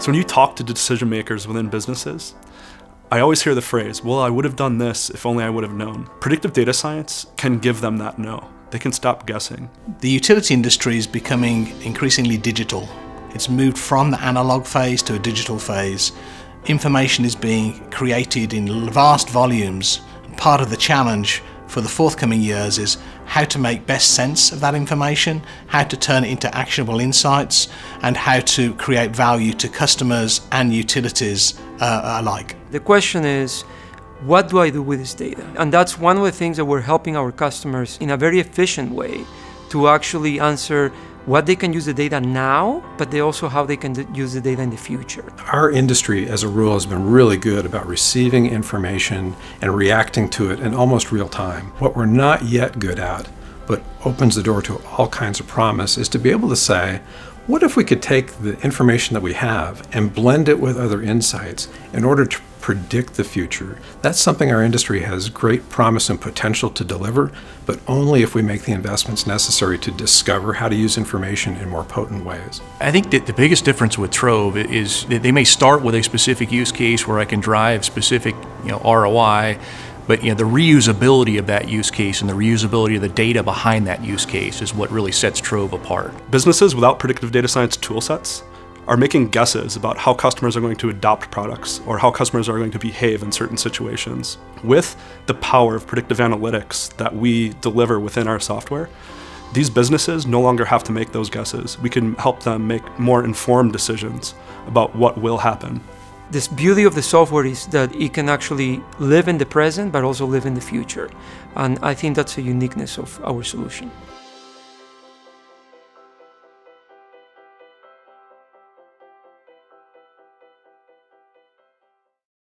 So when you talk to decision makers within businesses, I always hear the phrase, well, I would have done this if only I would have known. Predictive data science can give them that know. They can stop guessing. The utility industry is becoming increasingly digital. It's moved from the analog phase to a digital phase. Information is being created in vast volumes. Part of the challenge for the forthcoming years is how to make best sense of that information, how to turn it into actionable insights, and how to create value to customers and utilities uh, alike. The question is, what do I do with this data? And that's one of the things that we're helping our customers in a very efficient way to actually answer what they can use the data now, but they also how they can use the data in the future. Our industry, as a rule, has been really good about receiving information and reacting to it in almost real time. What we're not yet good at, but opens the door to all kinds of promise, is to be able to say, what if we could take the information that we have and blend it with other insights in order to predict the future? That's something our industry has great promise and potential to deliver, but only if we make the investments necessary to discover how to use information in more potent ways. I think that the biggest difference with Trove is that they may start with a specific use case where I can drive specific you know, ROI, but you know, the reusability of that use case and the reusability of the data behind that use case is what really sets Trove apart. Businesses without predictive data science toolsets are making guesses about how customers are going to adopt products or how customers are going to behave in certain situations. With the power of predictive analytics that we deliver within our software, these businesses no longer have to make those guesses. We can help them make more informed decisions about what will happen. This beauty of the software is that it can actually live in the present but also live in the future. And I think that's a uniqueness of our solution.